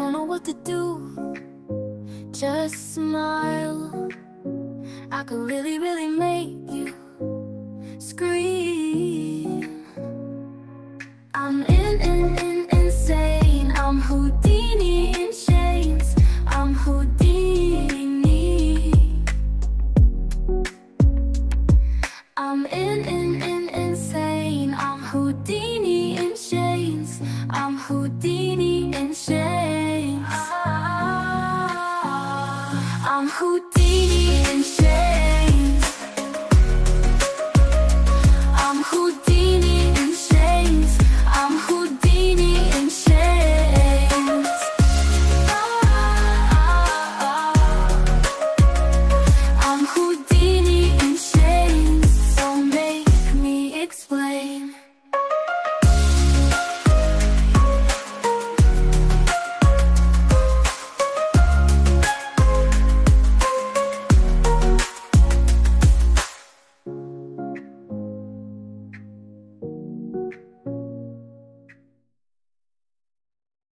Don't know what to do, just smile. I could really, really make you scream. I'm in, in, in, insane. I'm Houdini in chains. I'm Houdini. I'm in, in I'm Houdini.